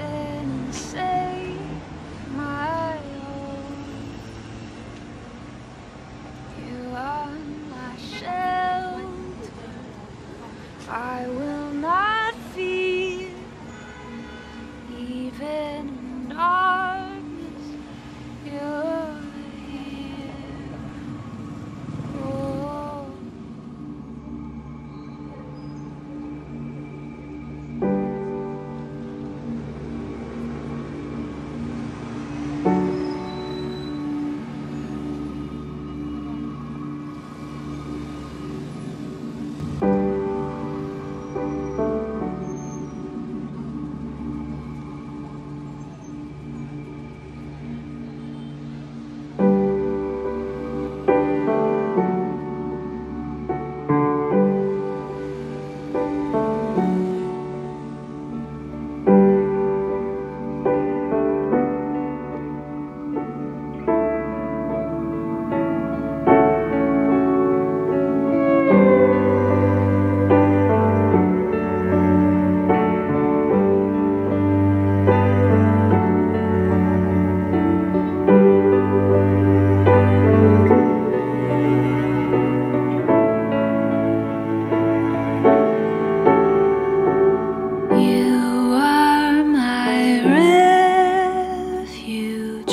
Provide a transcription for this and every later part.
and save my home. You are my shelter. I You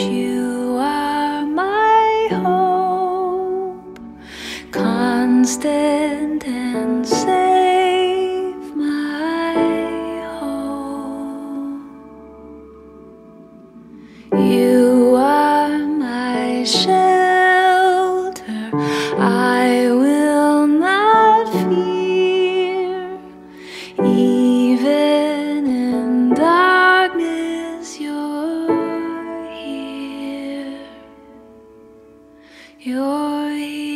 you are my hope, constant and safe, my home. You are my shelter, I will not fear. You're here.